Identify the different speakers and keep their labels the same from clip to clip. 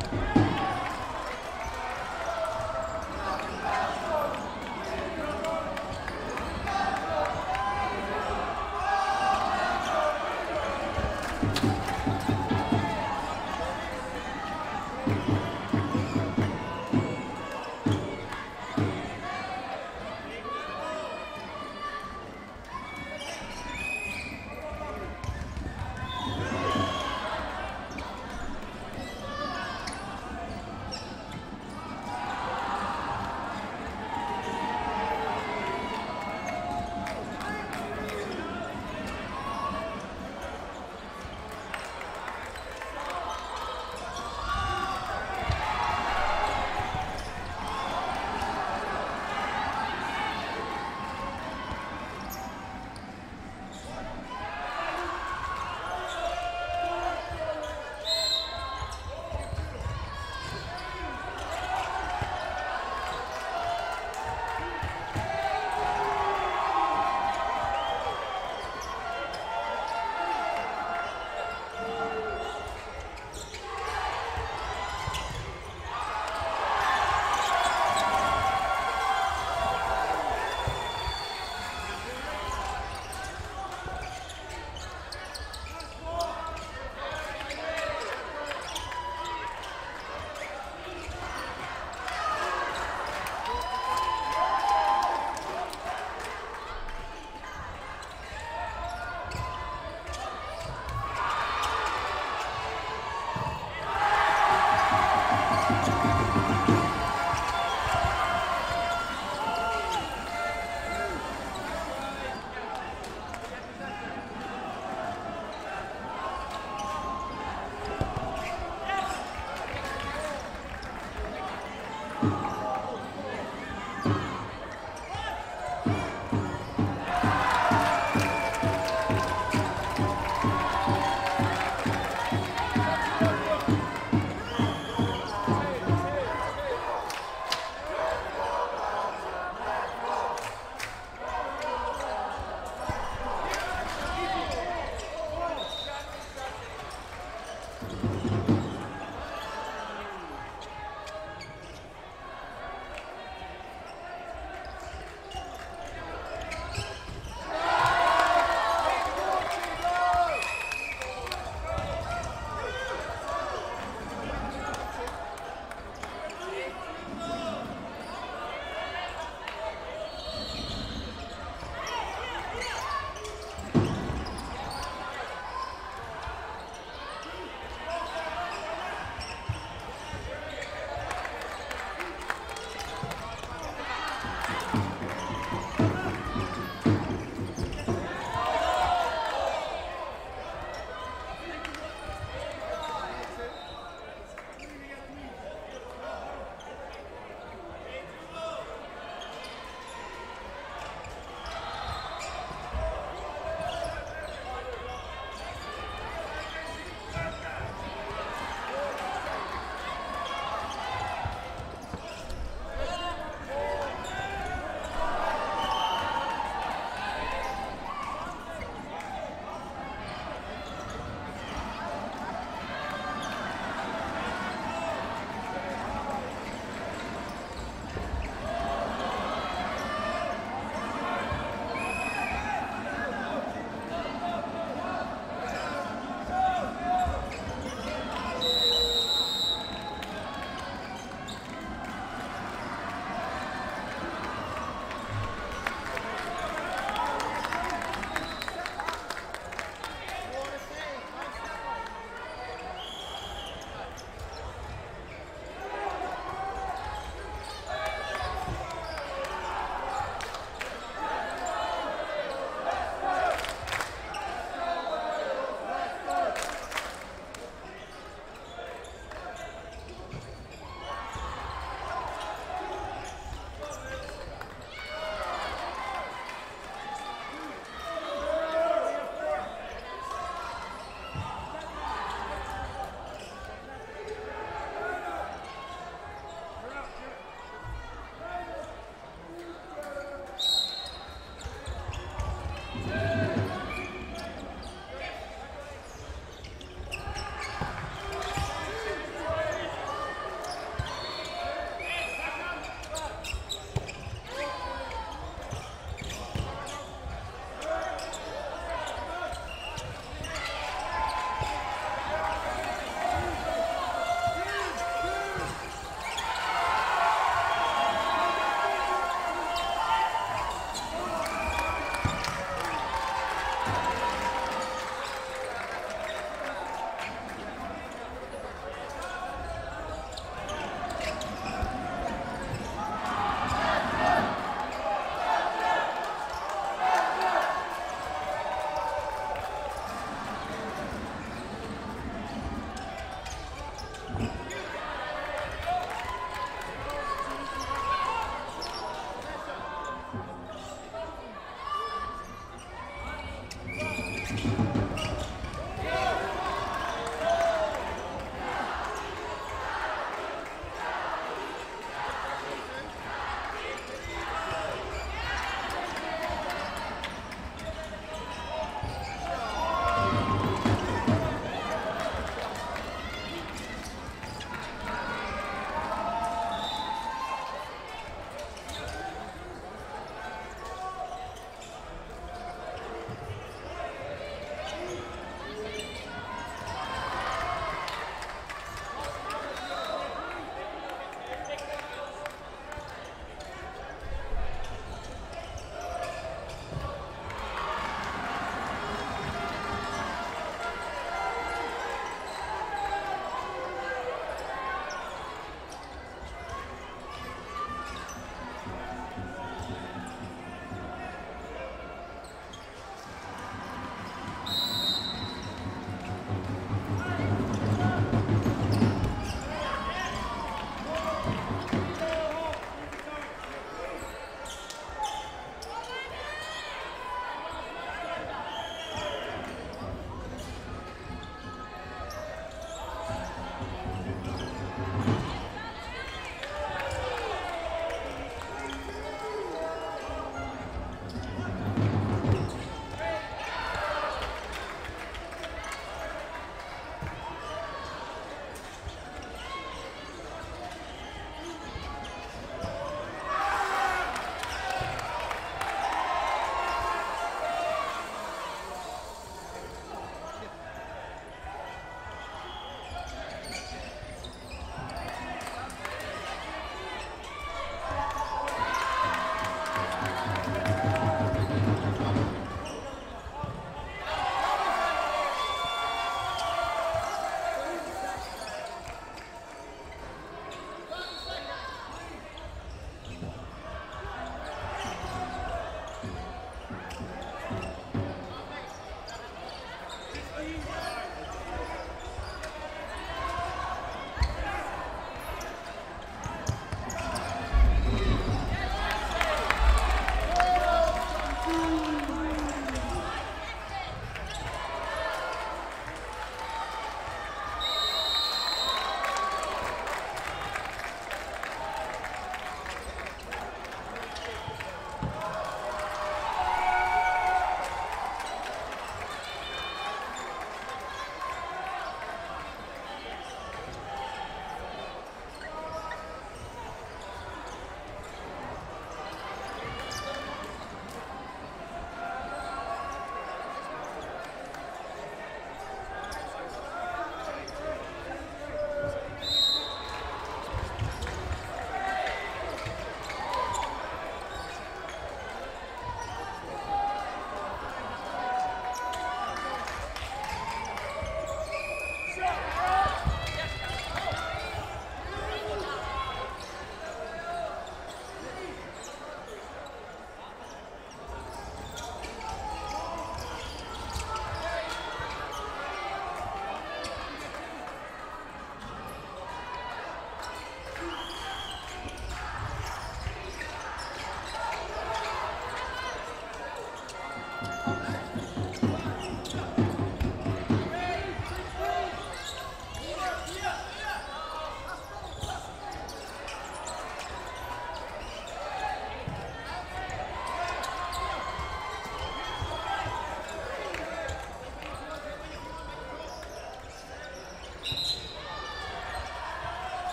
Speaker 1: Thank you.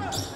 Speaker 1: let